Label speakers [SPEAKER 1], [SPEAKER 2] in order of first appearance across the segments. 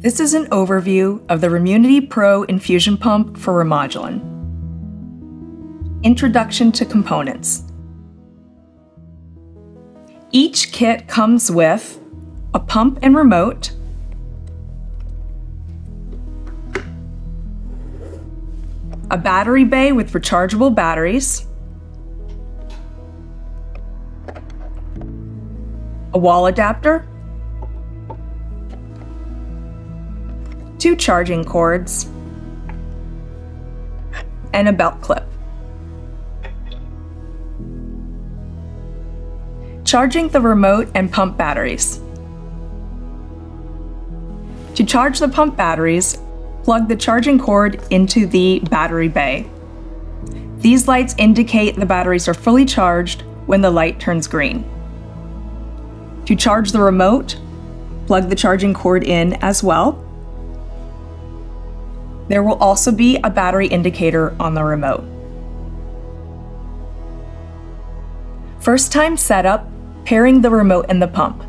[SPEAKER 1] This is an overview of the Remunity Pro infusion pump for Remodulin. Introduction to components. Each kit comes with a pump and remote, a battery bay with rechargeable batteries, a wall adapter, two charging cords, and a belt clip. Charging the remote and pump batteries. To charge the pump batteries, plug the charging cord into the battery bay. These lights indicate the batteries are fully charged when the light turns green. To charge the remote, plug the charging cord in as well. There will also be a battery indicator on the remote. First time setup, pairing the remote and the pump.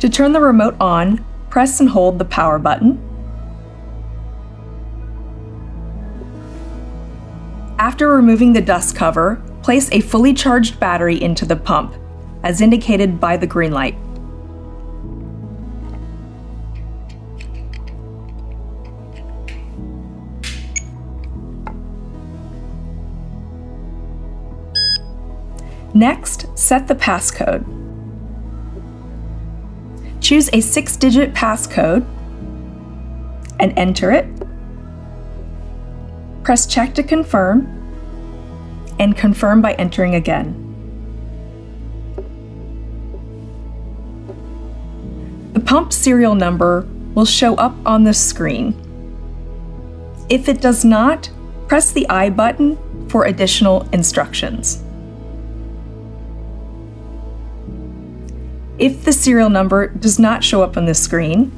[SPEAKER 1] To turn the remote on, press and hold the power button. After removing the dust cover, place a fully charged battery into the pump, as indicated by the green light. Next, set the passcode. Choose a six digit passcode and enter it. Press check to confirm and confirm by entering again. The pump serial number will show up on the screen. If it does not, press the I button for additional instructions. If the serial number does not show up on the screen,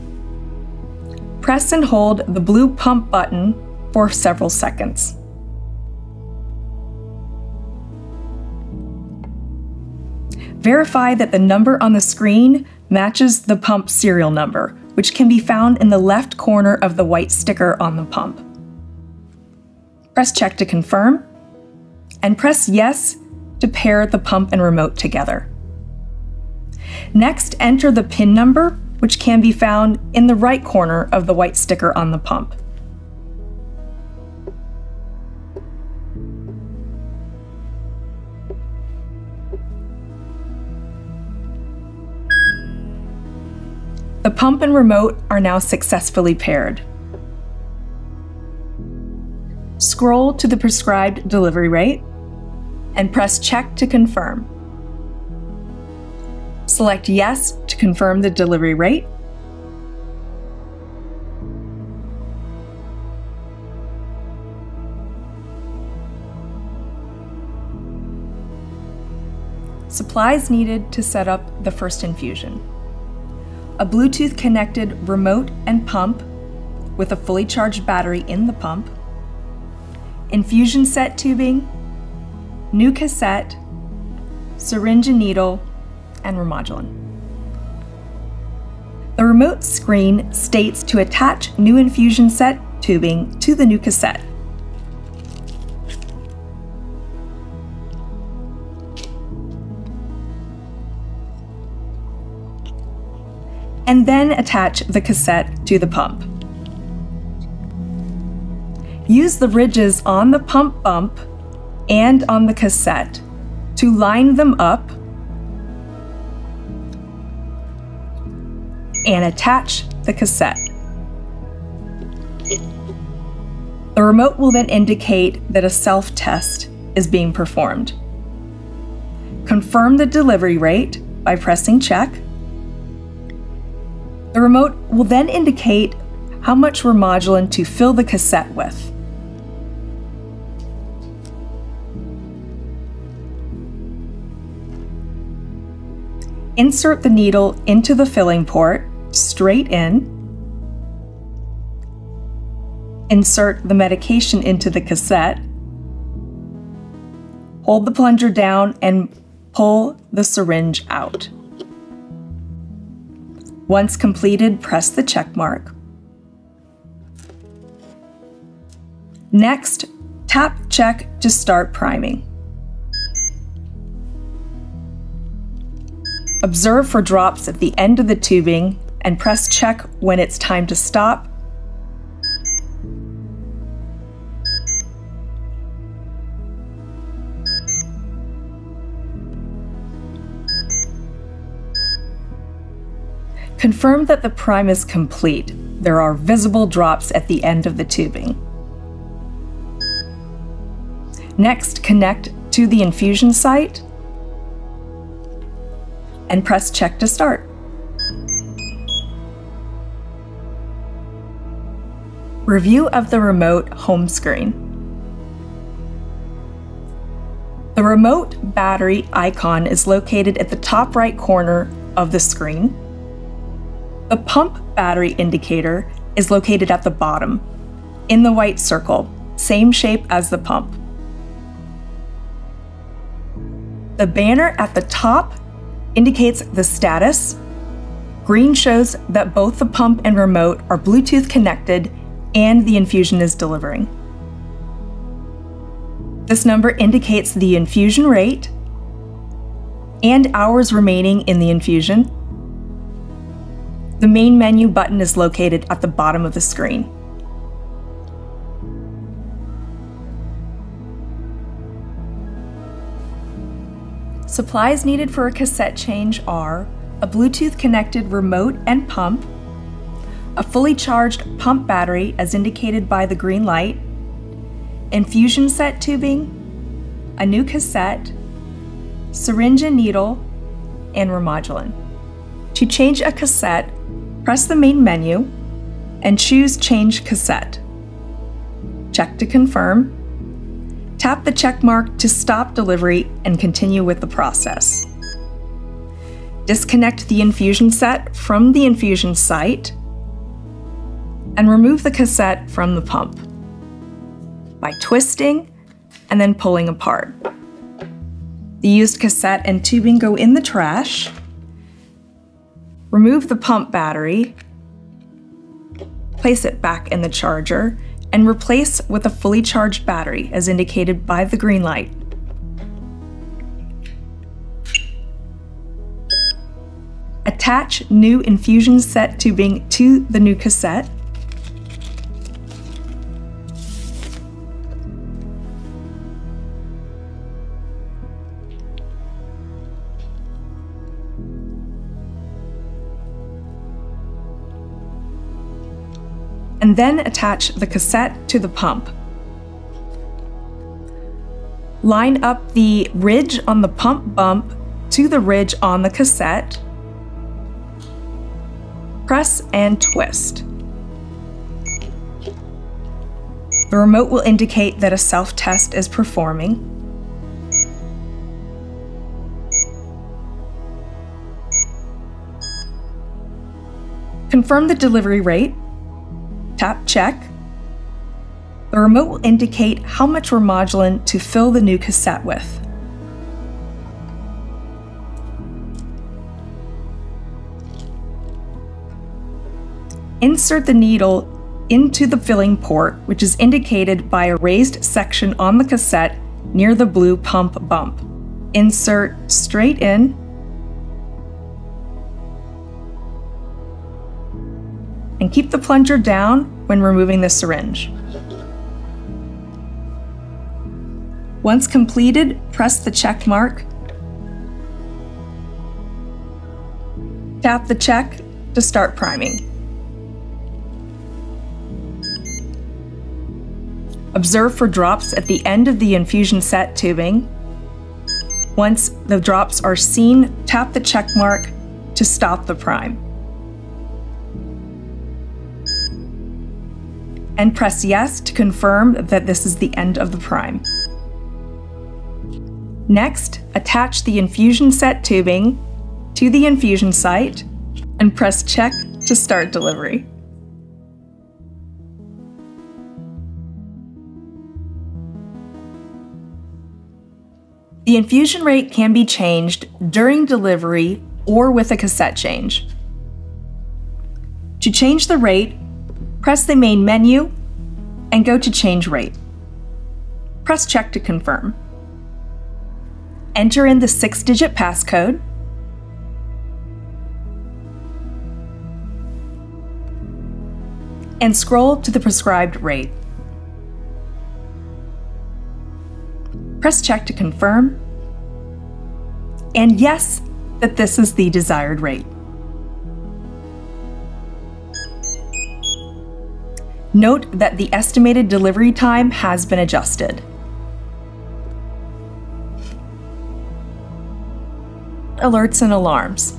[SPEAKER 1] press and hold the blue pump button for several seconds. Verify that the number on the screen matches the pump serial number, which can be found in the left corner of the white sticker on the pump. Press check to confirm, and press yes to pair the pump and remote together. Next, enter the PIN number, which can be found in the right corner of the white sticker on the pump. The pump and remote are now successfully paired. Scroll to the prescribed delivery rate and press check to confirm. Select Yes to confirm the delivery rate. Supplies needed to set up the first infusion. A Bluetooth connected remote and pump with a fully charged battery in the pump, infusion set tubing, new cassette, syringe and needle, and Remodulin. The remote screen states to attach new infusion set tubing to the new cassette. And then attach the cassette to the pump. Use the ridges on the pump bump and on the cassette to line them up and attach the cassette. The remote will then indicate that a self-test is being performed. Confirm the delivery rate by pressing check. The remote will then indicate how much Remodulin to fill the cassette with. Insert the needle into the filling port straight in, insert the medication into the cassette, hold the plunger down and pull the syringe out. Once completed, press the check mark. Next, tap check to start priming. Observe for drops at the end of the tubing and press check when it's time to stop Confirm that the prime is complete. There are visible drops at the end of the tubing. Next, connect to the infusion site and press check to start. Review of the remote home screen. The remote battery icon is located at the top right corner of the screen. The pump battery indicator is located at the bottom, in the white circle, same shape as the pump. The banner at the top indicates the status. Green shows that both the pump and remote are Bluetooth connected and the infusion is delivering. This number indicates the infusion rate and hours remaining in the infusion the main menu button is located at the bottom of the screen. Supplies needed for a cassette change are a Bluetooth connected remote and pump, a fully charged pump battery as indicated by the green light, infusion set tubing, a new cassette, syringe and needle, and Remodulin. To change a cassette, Press the main menu and choose Change Cassette. Check to confirm. Tap the check mark to stop delivery and continue with the process. Disconnect the infusion set from the infusion site and remove the cassette from the pump by twisting and then pulling apart. The used cassette and tubing go in the trash Remove the pump battery, place it back in the charger, and replace with a fully charged battery as indicated by the green light. Attach new infusion set tubing to the new cassette. And then attach the cassette to the pump. Line up the ridge on the pump bump to the ridge on the cassette. Press and twist. The remote will indicate that a self-test is performing. Confirm the delivery rate Tap check. The remote will indicate how much Remodulin to fill the new cassette with. Insert the needle into the filling port, which is indicated by a raised section on the cassette near the blue pump bump. Insert straight in and keep the plunger down when removing the syringe. Once completed, press the check mark. Tap the check to start priming. Observe for drops at the end of the infusion set tubing. Once the drops are seen, tap the check mark to stop the prime. And press yes to confirm that this is the end of the prime. Next, attach the infusion set tubing to the infusion site and press check to start delivery. The infusion rate can be changed during delivery or with a cassette change. To change the rate, press the main menu and go to Change Rate. Press Check to confirm. Enter in the six digit passcode. And scroll to the prescribed rate. Press Check to confirm. And yes, that this is the desired rate. Note that the estimated delivery time has been adjusted. Alerts and alarms.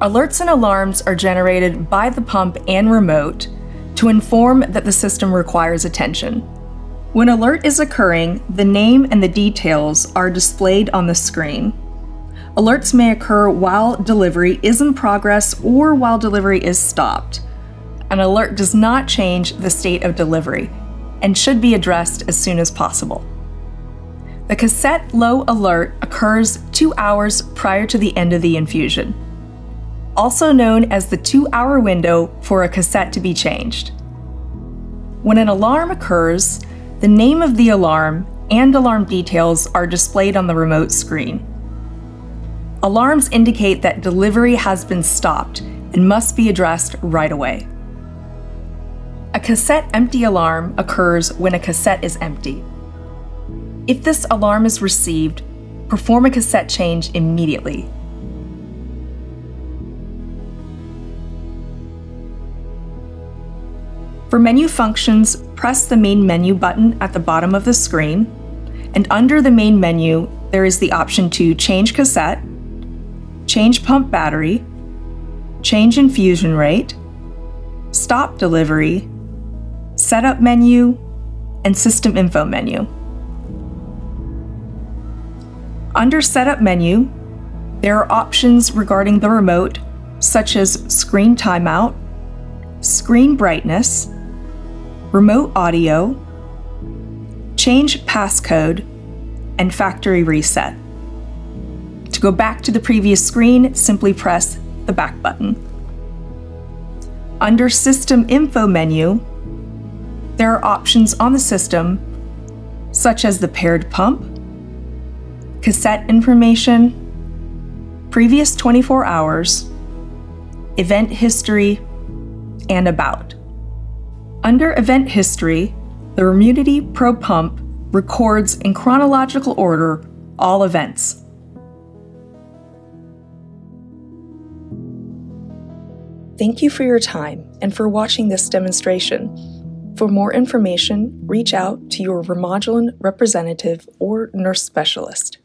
[SPEAKER 1] Alerts and alarms are generated by the pump and remote to inform that the system requires attention. When alert is occurring, the name and the details are displayed on the screen. Alerts may occur while delivery is in progress or while delivery is stopped an alert does not change the state of delivery and should be addressed as soon as possible. The cassette low alert occurs two hours prior to the end of the infusion, also known as the two hour window for a cassette to be changed. When an alarm occurs, the name of the alarm and alarm details are displayed on the remote screen. Alarms indicate that delivery has been stopped and must be addressed right away. A cassette empty alarm occurs when a cassette is empty. If this alarm is received, perform a cassette change immediately. For menu functions, press the main menu button at the bottom of the screen, and under the main menu, there is the option to change cassette, change pump battery, change infusion rate, stop delivery, Setup menu, and System Info menu. Under Setup menu, there are options regarding the remote, such as screen timeout, screen brightness, remote audio, change passcode, and factory reset. To go back to the previous screen, simply press the back button. Under System Info menu, there are options on the system, such as the paired pump, cassette information, previous 24 hours, event history, and about. Under event history, the Remunity Pro Pump records in chronological order all events. Thank you for your time and for watching this demonstration. For more information, reach out to your Remodulin representative or nurse specialist.